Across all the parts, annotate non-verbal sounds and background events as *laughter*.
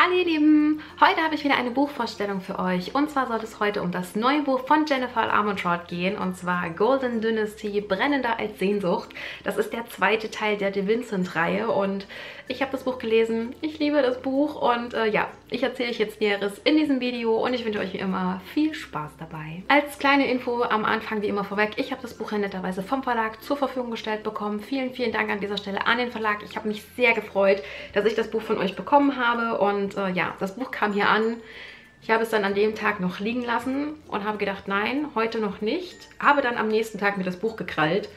Hallo ihr Lieben, heute habe ich wieder eine Buchvorstellung für euch und zwar soll es heute um das neue Buch von Jennifer Armentrout gehen und zwar Golden Dynasty, brennender als Sehnsucht. Das ist der zweite Teil der De Vincent-Reihe und ich habe das Buch gelesen, ich liebe das Buch und äh, ja, ich erzähle euch jetzt Näheres in diesem Video und ich wünsche euch wie immer viel Spaß dabei. Als kleine Info am Anfang wie immer vorweg, ich habe das Buch ja netterweise vom Verlag zur Verfügung gestellt bekommen. Vielen, vielen Dank an dieser Stelle an den Verlag. Ich habe mich sehr gefreut, dass ich das Buch von euch bekommen habe und äh, ja, das Buch kam hier an. Ich habe es dann an dem Tag noch liegen lassen und habe gedacht, nein, heute noch nicht. Habe dann am nächsten Tag mir das Buch gekrallt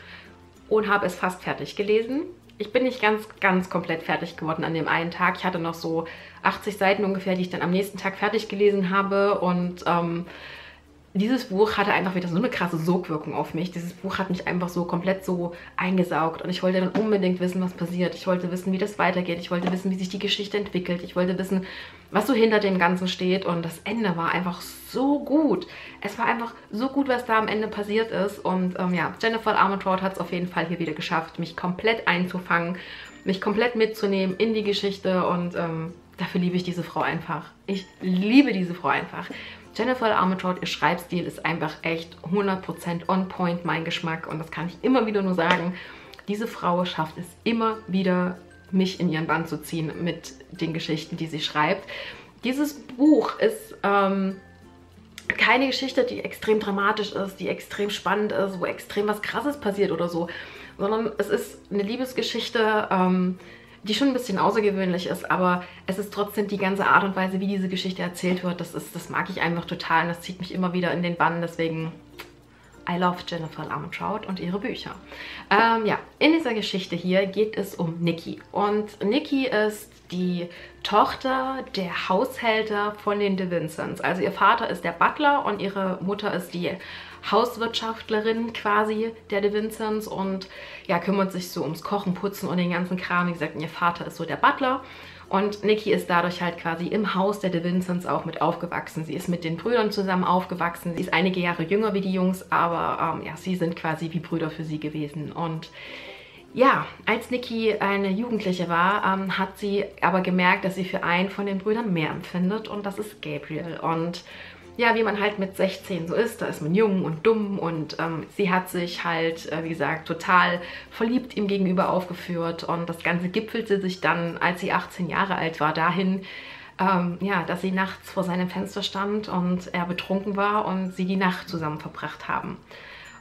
und habe es fast fertig gelesen. Ich bin nicht ganz, ganz komplett fertig geworden an dem einen Tag. Ich hatte noch so 80 Seiten ungefähr, die ich dann am nächsten Tag fertig gelesen habe und ähm, dieses Buch hatte einfach wieder so eine krasse Sogwirkung auf mich. Dieses Buch hat mich einfach so komplett so eingesaugt und ich wollte dann unbedingt wissen, was passiert. Ich wollte wissen, wie das weitergeht. Ich wollte wissen, wie sich die Geschichte entwickelt. Ich wollte wissen, was so hinter dem Ganzen steht und das Ende war einfach so gut. Es war einfach so gut, was da am Ende passiert ist und ähm, ja, Jennifer Armentrout hat es auf jeden Fall hier wieder geschafft, mich komplett einzufangen, mich komplett mitzunehmen in die Geschichte und ähm, dafür liebe ich diese Frau einfach. Ich liebe diese Frau einfach. Jennifer Armentrout, ihr Schreibstil ist einfach echt 100% on point mein Geschmack und das kann ich immer wieder nur sagen. Diese Frau schafft es immer wieder, mich in ihren Band zu ziehen mit den Geschichten, die sie schreibt. Dieses Buch ist ähm, keine Geschichte, die extrem dramatisch ist, die extrem spannend ist, wo extrem was Krasses passiert oder so, sondern es ist eine Liebesgeschichte, ähm, die schon ein bisschen außergewöhnlich ist, aber es ist trotzdem die ganze Art und Weise, wie diese Geschichte erzählt wird, das, ist, das mag ich einfach total und das zieht mich immer wieder in den Bann, deswegen I love Jennifer Armentrout und ihre Bücher. Ähm, ja, in dieser Geschichte hier geht es um Nikki und Nikki ist die Tochter der Haushälter von den De Vincents. Also ihr Vater ist der Butler und ihre Mutter ist die Hauswirtschaftlerin quasi der De Vincents und ja, kümmert sich so ums Kochen, Putzen und den ganzen Kram. Wie gesagt, ihr Vater ist so der Butler und Nikki ist dadurch halt quasi im Haus der De Vincents auch mit aufgewachsen. Sie ist mit den Brüdern zusammen aufgewachsen. Sie ist einige Jahre jünger wie die Jungs, aber ähm, ja, sie sind quasi wie Brüder für sie gewesen. Und ja, als Nikki eine Jugendliche war, ähm, hat sie aber gemerkt, dass sie für einen von den Brüdern mehr empfindet und das ist Gabriel. Und ja, wie man halt mit 16 so ist, da ist man jung und dumm und ähm, sie hat sich halt, äh, wie gesagt, total verliebt ihm gegenüber aufgeführt und das Ganze gipfelte sich dann, als sie 18 Jahre alt war, dahin, ähm, ja, dass sie nachts vor seinem Fenster stand und er betrunken war und sie die Nacht zusammen verbracht haben.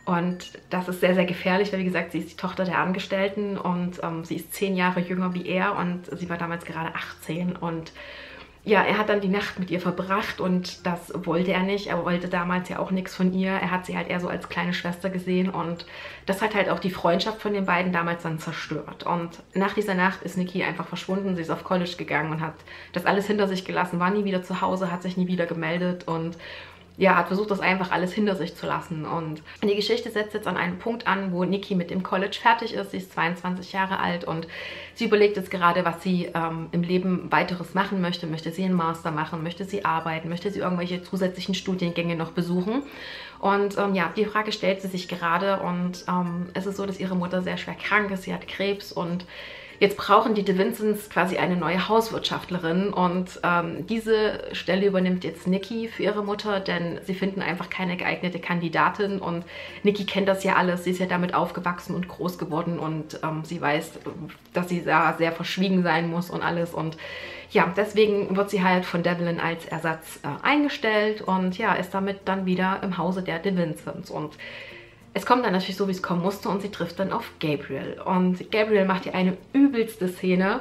Und das ist sehr, sehr gefährlich, weil wie gesagt, sie ist die Tochter der Angestellten und ähm, sie ist zehn Jahre jünger wie er und sie war damals gerade 18 und ja, er hat dann die Nacht mit ihr verbracht und das wollte er nicht. Er wollte damals ja auch nichts von ihr. Er hat sie halt eher so als kleine Schwester gesehen und das hat halt auch die Freundschaft von den beiden damals dann zerstört. Und nach dieser Nacht ist Niki einfach verschwunden. Sie ist auf College gegangen und hat das alles hinter sich gelassen, war nie wieder zu Hause, hat sich nie wieder gemeldet und ja, hat versucht, das einfach alles hinter sich zu lassen. Und die Geschichte setzt jetzt an einem Punkt an, wo Niki mit dem College fertig ist. Sie ist 22 Jahre alt und sie überlegt jetzt gerade, was sie ähm, im Leben weiteres machen möchte. Möchte sie einen Master machen? Möchte sie arbeiten? Möchte sie irgendwelche zusätzlichen Studiengänge noch besuchen? Und ähm, ja, die Frage stellt sie sich gerade und ähm, es ist so, dass ihre Mutter sehr schwer krank ist. Sie hat Krebs und Jetzt brauchen die De Vincents quasi eine neue Hauswirtschaftlerin und ähm, diese Stelle übernimmt jetzt Nikki für ihre Mutter, denn sie finden einfach keine geeignete Kandidatin und Nikki kennt das ja alles, sie ist ja damit aufgewachsen und groß geworden und ähm, sie weiß, dass sie da sehr verschwiegen sein muss und alles und ja, deswegen wird sie halt von Devlin als Ersatz äh, eingestellt und ja, ist damit dann wieder im Hause der De Vincents und es kommt dann natürlich so, wie es kommen musste und sie trifft dann auf Gabriel. Und Gabriel macht ihr eine übelste Szene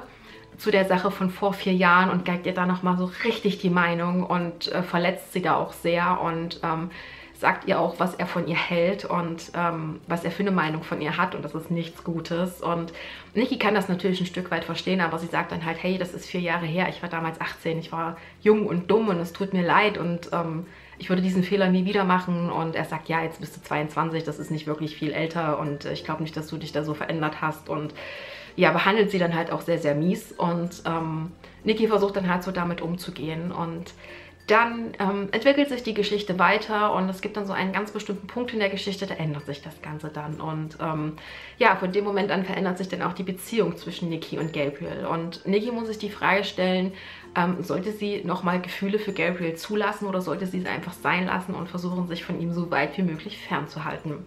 zu der Sache von vor vier Jahren und geigt ihr da nochmal so richtig die Meinung und äh, verletzt sie da auch sehr und ähm, sagt ihr auch, was er von ihr hält und ähm, was er für eine Meinung von ihr hat und das ist nichts Gutes. Und Niki kann das natürlich ein Stück weit verstehen, aber sie sagt dann halt, hey, das ist vier Jahre her, ich war damals 18, ich war jung und dumm und es tut mir leid und ähm, ich würde diesen Fehler nie wieder machen. Und er sagt, ja, jetzt bist du 22, das ist nicht wirklich viel älter und ich glaube nicht, dass du dich da so verändert hast. Und ja, behandelt sie dann halt auch sehr, sehr mies. Und ähm, Niki versucht dann halt so damit umzugehen. Und dann ähm, entwickelt sich die Geschichte weiter und es gibt dann so einen ganz bestimmten Punkt in der Geschichte, da ändert sich das Ganze dann. Und ähm, ja, von dem Moment an verändert sich dann auch die Beziehung zwischen Nikki und Gabriel. Und Nikki muss sich die Frage stellen, Ähm, sollte sie nochmal Gefühle für Gabriel zulassen oder sollte sie es einfach sein lassen und versuchen, sich von ihm so weit wie möglich fernzuhalten?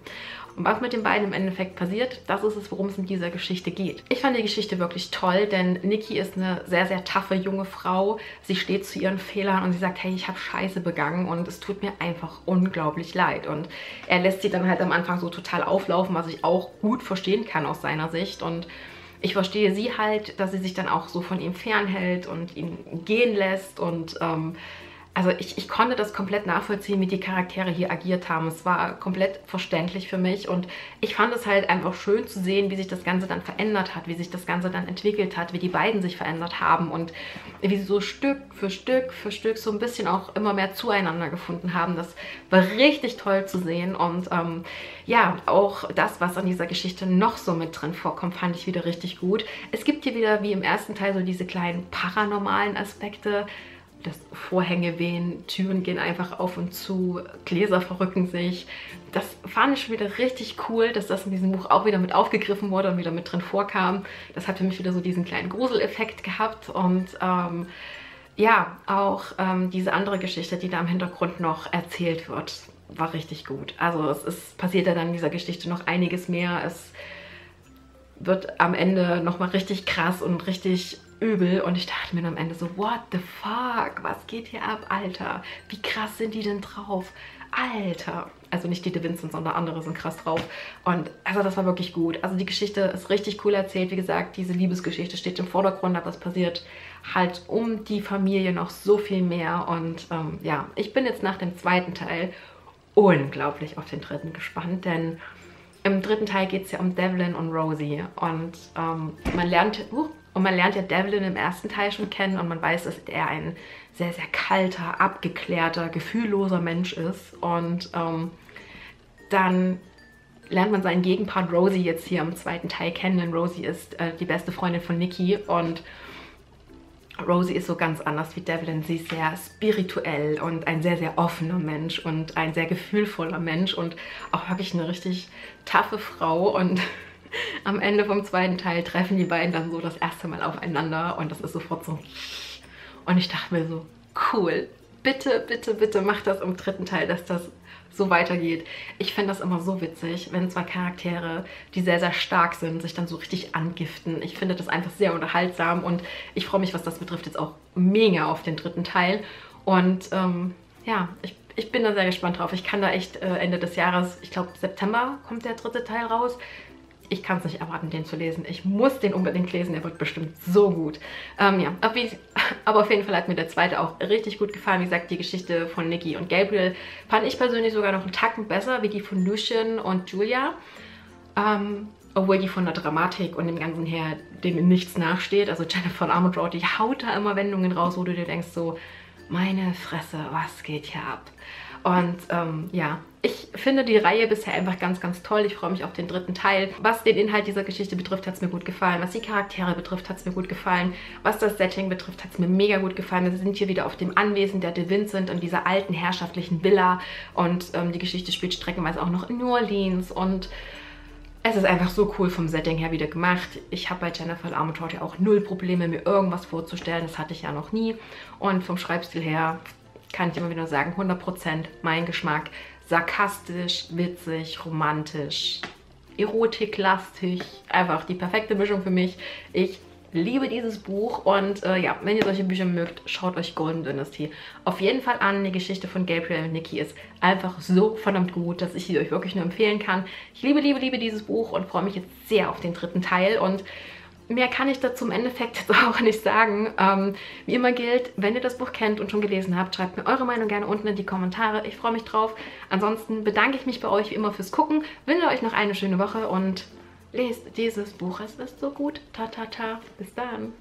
Und was mit den beiden im Endeffekt passiert, das ist es, worum es in dieser Geschichte geht. Ich fand die Geschichte wirklich toll, denn Nikki ist eine sehr, sehr taffe junge Frau. Sie steht zu ihren Fehlern und sie sagt, hey, ich habe Scheiße begangen und es tut mir einfach unglaublich leid. Und er lässt sie dann halt am Anfang so total auflaufen, was ich auch gut verstehen kann aus seiner Sicht. Und ich verstehe sie halt, dass sie sich dann auch so von ihm fernhält und ihn gehen lässt und ähm, also ich, ich konnte das komplett nachvollziehen, wie die Charaktere hier agiert haben. Es war komplett verständlich für mich und ich fand es halt einfach schön zu sehen, wie sich das Ganze dann verändert hat, wie sich das Ganze dann entwickelt hat, wie die beiden sich verändert haben und wie sie so Stück für Stück für Stück so ein bisschen auch immer mehr zueinander gefunden haben. Das war richtig toll zu sehen und ähm, ja, auch das, was an dieser Geschichte noch so mit drin vorkommt, fand ich wieder richtig gut. Es gibt hier wieder, wie im ersten Teil, so diese kleinen paranormalen Aspekte, dass Vorhänge wehen, Türen gehen einfach auf und zu, Gläser verrücken sich. Das fand ich schon wieder richtig cool, dass das in diesem Buch auch wieder mit aufgegriffen wurde und wieder mit drin vorkam. Das hat für mich wieder so diesen kleinen Gruseleffekt gehabt und ähm, ja, auch ähm, diese andere Geschichte, die da im Hintergrund noch erzählt wird, war richtig gut. Also es ist, passiert ja dann in dieser Geschichte noch einiges mehr. Es wird am Ende nochmal richtig krass und richtig übel und ich dachte mir am Ende so, what the fuck, was geht hier ab, Alter? Wie krass sind die denn drauf? Alter! Also nicht die De Vincent, sondern andere sind krass drauf. Und also das war wirklich gut. Also die Geschichte ist richtig cool erzählt. Wie gesagt, diese Liebesgeschichte steht im Vordergrund, aber es passiert halt um die Familie noch so viel mehr. Und ähm, ja, ich bin jetzt nach dem zweiten Teil unglaublich auf den dritten gespannt, denn im dritten Teil geht es ja um Devlin und Rosie. Und ähm, man lernt... Uh, und man lernt ja Devlin im ersten Teil schon kennen und man weiß, dass er ein sehr, sehr kalter, abgeklärter, gefühlloser Mensch ist. Und ähm, dann lernt man seinen Gegenpart Rosie jetzt hier im zweiten Teil kennen, denn Rosie ist äh, die beste Freundin von Nikki und Rosie ist so ganz anders wie Devlin. Sie ist sehr spirituell und ein sehr, sehr offener Mensch und ein sehr gefühlvoller Mensch und auch wirklich eine richtig taffe Frau und *laughs* am Ende vom zweiten Teil treffen die beiden dann so das erste Mal aufeinander und das ist sofort so. Und ich dachte mir so, cool, bitte, bitte, bitte mach das im dritten Teil, dass das so weitergeht. Ich finde das immer so witzig, wenn zwei Charaktere, die sehr, sehr stark sind, sich dann so richtig angiften. Ich finde das einfach sehr unterhaltsam und ich freue mich, was das betrifft, jetzt auch mega auf den dritten Teil. Und ähm, ja, ich, ich bin da sehr gespannt drauf. Ich kann da echt äh, Ende des Jahres, ich glaube September kommt der dritte Teil raus, ich kann es nicht erwarten, den zu lesen. Ich muss den unbedingt lesen, der wird bestimmt so gut. Ähm, ja, *laughs* aber auf jeden Fall hat mir der zweite auch richtig gut gefallen. Wie gesagt, die Geschichte von Nikki und Gabriel fand ich persönlich sogar noch einen Tacken besser, wie die von Lucian und Julia. Ähm, obwohl die von der Dramatik und dem Ganzen her dem nichts nachsteht. Also Jennifer Armentrout, die haut da immer Wendungen raus, wo du dir denkst so, meine Fresse, was geht hier ab? Und ähm, ja, ich finde die Reihe bisher einfach ganz, ganz toll. Ich freue mich auf den dritten Teil. Was den Inhalt dieser Geschichte betrifft, hat es mir gut gefallen. Was die Charaktere betrifft, hat es mir gut gefallen. Was das Setting betrifft, hat es mir mega gut gefallen. Wir sind hier wieder auf dem Anwesen der De Vincent in dieser alten herrschaftlichen Villa. Und ähm, die Geschichte spielt streckenweise auch noch in New Orleans. Und es ist einfach so cool vom Setting her wieder gemacht. Ich habe bei Jennifer Armentrout ja auch null Probleme, mir irgendwas vorzustellen. Das hatte ich ja noch nie. Und vom Schreibstil her kann ich immer wieder sagen, 100% mein Geschmack sarkastisch, witzig, romantisch, erotiklastig. Einfach die perfekte Mischung für mich. Ich liebe dieses Buch und äh, ja, wenn ihr solche Bücher mögt, schaut euch Golden Dynasty auf jeden Fall an. Die Geschichte von Gabriel und Nikki ist einfach so verdammt gut, dass ich sie euch wirklich nur empfehlen kann. Ich liebe, liebe, liebe dieses Buch und freue mich jetzt sehr auf den dritten Teil und mehr kann ich dazu im Endeffekt jetzt *laughs* auch nicht sagen. Ähm, wie immer gilt, wenn ihr das Buch kennt und schon gelesen habt, schreibt mir eure Meinung gerne unten in die Kommentare. Ich freue mich drauf. Ansonsten bedanke ich mich bei euch wie immer fürs Gucken, wünsche euch noch eine schöne Woche und lest dieses Buch. Es ist so gut. Ta ta ta. Bis dann.